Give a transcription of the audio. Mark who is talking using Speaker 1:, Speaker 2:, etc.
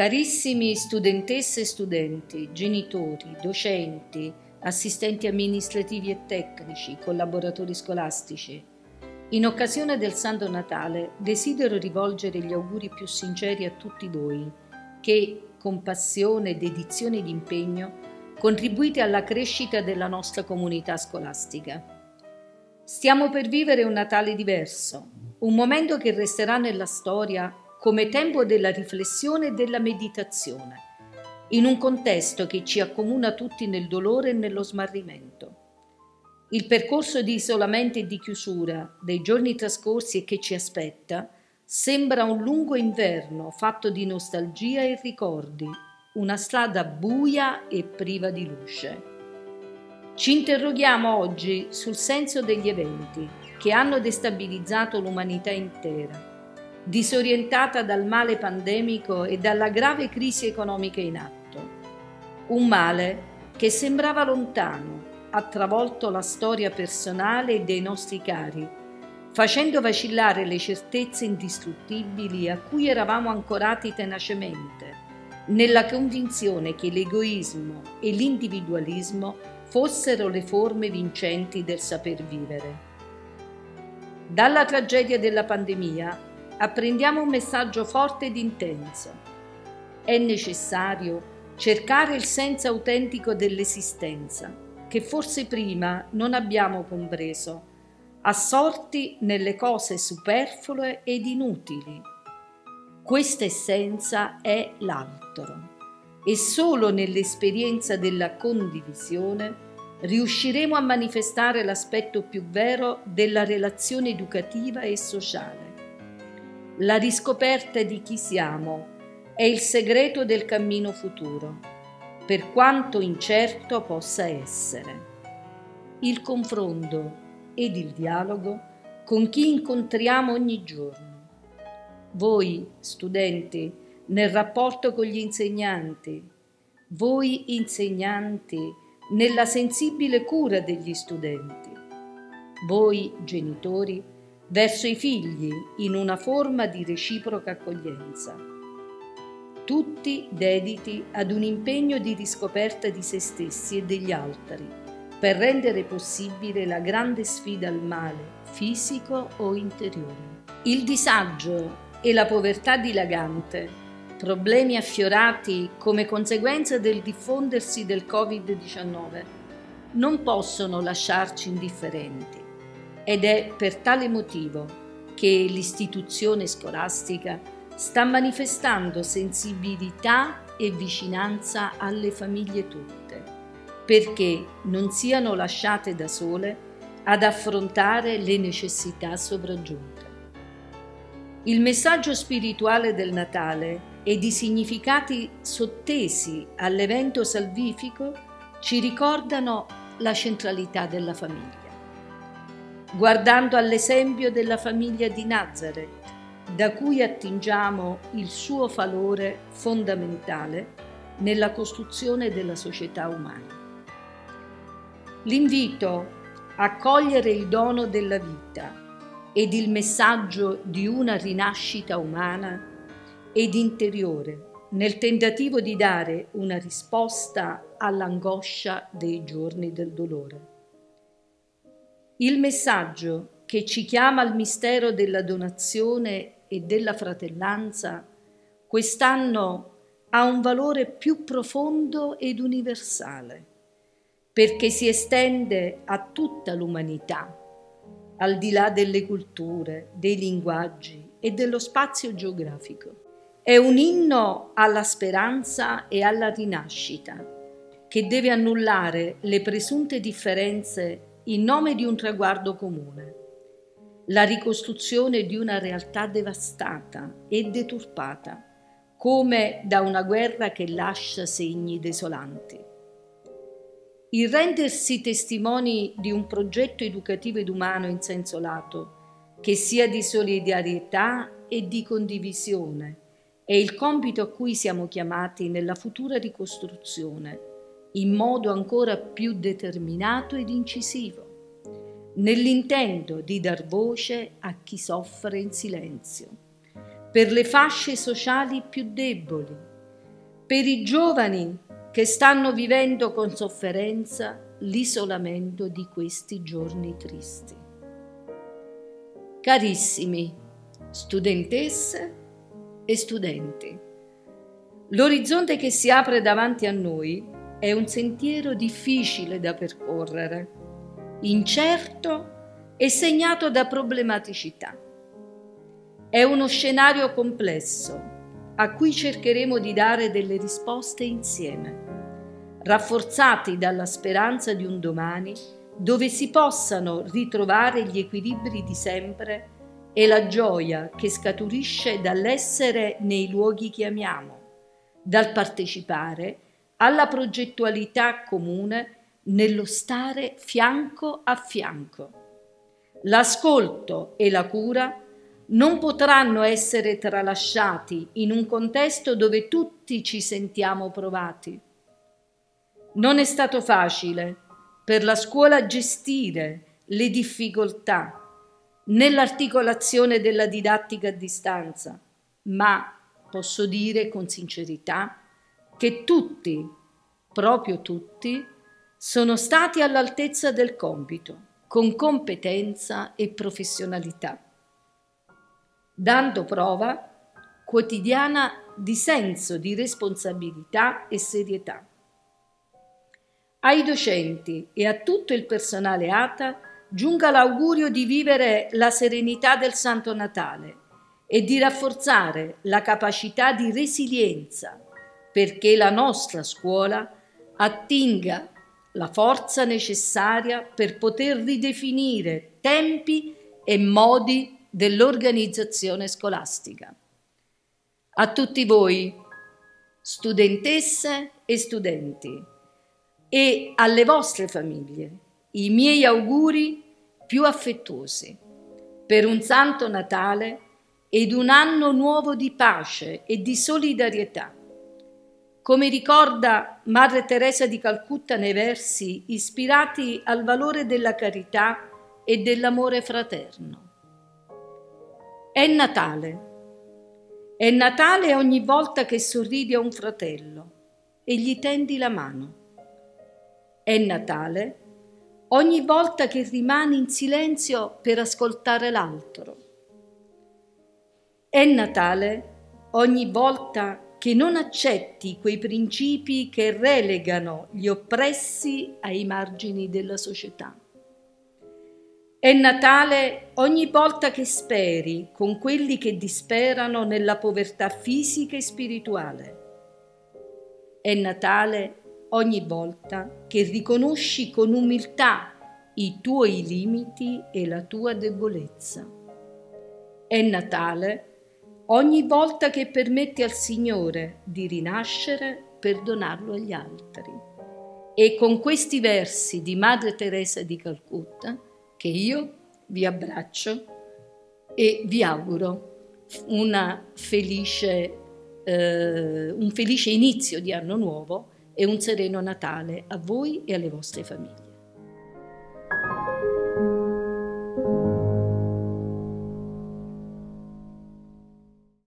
Speaker 1: Carissimi studentesse e studenti, genitori, docenti, assistenti amministrativi e tecnici, collaboratori scolastici, in occasione del Santo Natale desidero rivolgere gli auguri più sinceri a tutti voi che, con passione, dedizione ed impegno, contribuite alla crescita della nostra comunità scolastica. Stiamo per vivere un Natale diverso, un momento che resterà nella storia come tempo della riflessione e della meditazione, in un contesto che ci accomuna tutti nel dolore e nello smarrimento. Il percorso di isolamento e di chiusura dei giorni trascorsi e che ci aspetta sembra un lungo inverno fatto di nostalgia e ricordi, una strada buia e priva di luce. Ci interroghiamo oggi sul senso degli eventi che hanno destabilizzato l'umanità intera disorientata dal male pandemico e dalla grave crisi economica in atto. Un male che sembrava lontano, ha travolto la storia personale dei nostri cari, facendo vacillare le certezze indistruttibili a cui eravamo ancorati tenacemente, nella convinzione che l'egoismo e l'individualismo fossero le forme vincenti del saper vivere. Dalla tragedia della pandemia apprendiamo un messaggio forte ed intenso. È necessario cercare il senso autentico dell'esistenza, che forse prima non abbiamo compreso, assorti nelle cose superflue ed inutili. Questa essenza è l'altro e solo nell'esperienza della condivisione riusciremo a manifestare l'aspetto più vero della relazione educativa e sociale la riscoperta di chi siamo è il segreto del cammino futuro, per quanto incerto possa essere. Il confronto ed il dialogo con chi incontriamo ogni giorno. Voi, studenti, nel rapporto con gli insegnanti, voi insegnanti, nella sensibile cura degli studenti, voi genitori, verso i figli in una forma di reciproca accoglienza. Tutti dediti ad un impegno di riscoperta di se stessi e degli altri, per rendere possibile la grande sfida al male, fisico o interiore. Il disagio e la povertà dilagante, problemi affiorati come conseguenza del diffondersi del Covid-19, non possono lasciarci indifferenti ed è per tale motivo che l'istituzione scolastica sta manifestando sensibilità e vicinanza alle famiglie tutte, perché non siano lasciate da sole ad affrontare le necessità sopraggiunte. Il messaggio spirituale del Natale ed i significati sottesi all'evento salvifico ci ricordano la centralità della famiglia guardando all'esempio della famiglia di Nazareth, da cui attingiamo il suo valore fondamentale nella costruzione della società umana. L'invito a cogliere il dono della vita ed il messaggio di una rinascita umana ed interiore nel tentativo di dare una risposta all'angoscia dei giorni del dolore. Il messaggio che ci chiama al mistero della donazione e della fratellanza quest'anno ha un valore più profondo ed universale, perché si estende a tutta l'umanità, al di là delle culture, dei linguaggi e dello spazio geografico. È un inno alla speranza e alla rinascita, che deve annullare le presunte differenze in nome di un traguardo comune, la ricostruzione di una realtà devastata e deturpata, come da una guerra che lascia segni desolanti. Il rendersi testimoni di un progetto educativo ed umano in senso lato, che sia di solidarietà e di condivisione, è il compito a cui siamo chiamati nella futura ricostruzione in modo ancora più determinato ed incisivo, nell'intento di dar voce a chi soffre in silenzio, per le fasce sociali più deboli per i giovani che stanno vivendo con sofferenza l'isolamento di questi giorni tristi. Carissimi studentesse e studenti, l'orizzonte che si apre davanti a noi è un sentiero difficile da percorrere, incerto e segnato da problematicità. È uno scenario complesso a cui cercheremo di dare delle risposte insieme rafforzati dalla speranza di un domani dove si possano ritrovare gli equilibri di sempre e la gioia che scaturisce dall'essere nei luoghi che amiamo, dal partecipare alla progettualità comune nello stare fianco a fianco. L'ascolto e la cura non potranno essere tralasciati in un contesto dove tutti ci sentiamo provati non è stato facile per la scuola gestire le difficoltà nell'articolazione della didattica a distanza, ma posso dire con sincerità che tutti, proprio tutti, sono stati all'altezza del compito, con competenza e professionalità, dando prova quotidiana di senso di responsabilità e serietà. Ai docenti e a tutto il personale ATA giunga l'augurio di vivere la serenità del Santo Natale e di rafforzare la capacità di resilienza perché la nostra scuola attinga la forza necessaria per poter ridefinire tempi e modi dell'organizzazione scolastica. A tutti voi, studentesse e studenti, e alle vostre famiglie i miei auguri più affettuosi per un santo Natale ed un anno nuovo di pace e di solidarietà. Come ricorda Madre Teresa di Calcutta nei versi ispirati al valore della carità e dell'amore fraterno. È Natale. È Natale ogni volta che sorridi a un fratello e gli tendi la mano. È Natale ogni volta che rimani in silenzio per ascoltare l'altro. È Natale ogni volta che non accetti quei principi che relegano gli oppressi ai margini della società. È Natale ogni volta che speri con quelli che disperano nella povertà fisica e spirituale. È Natale ogni volta che riconosci con umiltà i tuoi limiti e la tua debolezza. È Natale ogni volta che permetti al Signore di rinascere per donarlo agli altri. E con questi versi di Madre Teresa di Calcutta che io vi abbraccio e vi auguro felice, eh, un felice inizio di anno nuovo e un sereno Natale a voi e alle vostre famiglie.